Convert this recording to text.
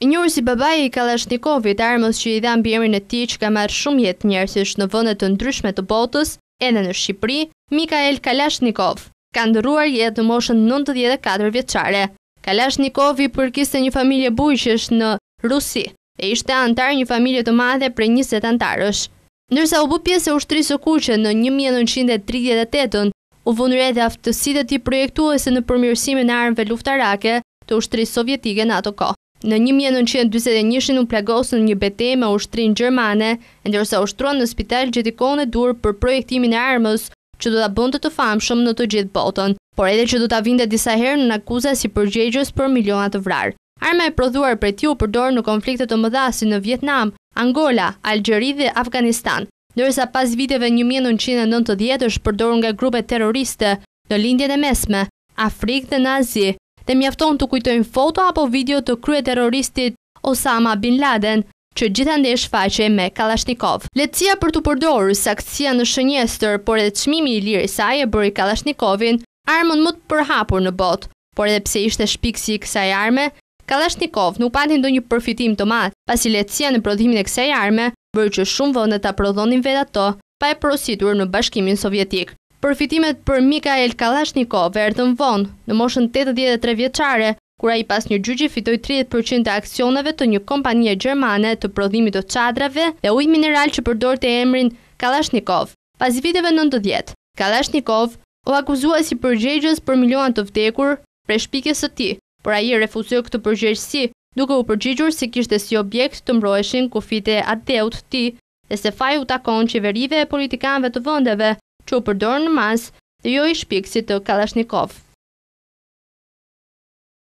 I njohur si babai i Kallashnikovit, armës që i dha mbiemrin e tij që ka marrë shumë jetë njerëzish në vende të ndryshme të botës, edhe në Shqipëri, Mikhail Kalashnikov, ka ndërruar jetë në moshën nëntëdhjetë e katër vjeçare. Kalashnikov i përkiste një familje bujqesh në Rusi, e ishte anëtar i një familje të madhe prej njëzet anëtarësh. Ndërsa u bë pjesë e Ushtrisë së Kuqe në një mijë e nëntëqind e tridhjetë e tetë, u vunë re dhe aftësitë e tij projektuese në përmirësimin e armëve luftarake të Ushtrisë Sovjetike në atë kohë. Në një mijë e nëntëqind e dyzet e një u plagos në një betejë me ushtrinë gjermane, e ndërsa u shtrua në spital gjeti kohën e duhur për projektimin e armës që do ta bënte të famshëm në të gjithë botën, por edhe që do ta vinte disa herë nën akuza si përgjegjës për miliona të vrarë. Arma e prodhuar prej tij u përdor në konflikte të mëdha si në Vietnam, Angola, Algjeri dhe Afganistan, ndërsa pas viteve një mijë e nëntëqind e nëntëdhjetë është përdorur nga grupe terroriste në Lindjen e Mesme, Afrikë dhe në Azi, dhe mjafton të kujtojmë foto apo video të kryeterroristit Osama Bin Laden, që gjithandej shfaqej me kallashnikov. Lehtësia për t'u përdorur, saktësia në shënjestër, por edhe çmimi i lirë i saj e bëri kallashnikovin armën më të përhapur në botë. por edhe pse ishte shpikësi i kësaj arme, Kalashnikov nuk pati ndonjë përfitim të madh, pasi lehtësia në prodhimin e kësaj arme bëri që shumë vende ta prodhonin vetë atë, pa e porositur në Bashkimin Sovjetik. Përfitimet për Mikhail Kalashnikov erdhën vonë, në moshën tetëdhjetë e tre vjeçare, kur ai pas një gjyqi fitoi tridhjetë për qind të aksioneve të një kompanie gjermane të prodhimit të çadrave dhe ujit mineral që përdorte emrin Kalashnikov. Pas viteve nëntëdhjetë, Kalashnikov u akuzua si përgjegjës për miliona të vdekur prej shpikjes së tij, por ai e refuzoi këtë përgjegjësi, duke u përgjigjur se kishte si objekt të mbroheshin kufijtë e atdheut të tij dhe se faji u takon qeverive e politikanëve të vendeve që u përdorën në masë dhe jo i shpikësit të Kalashnikov.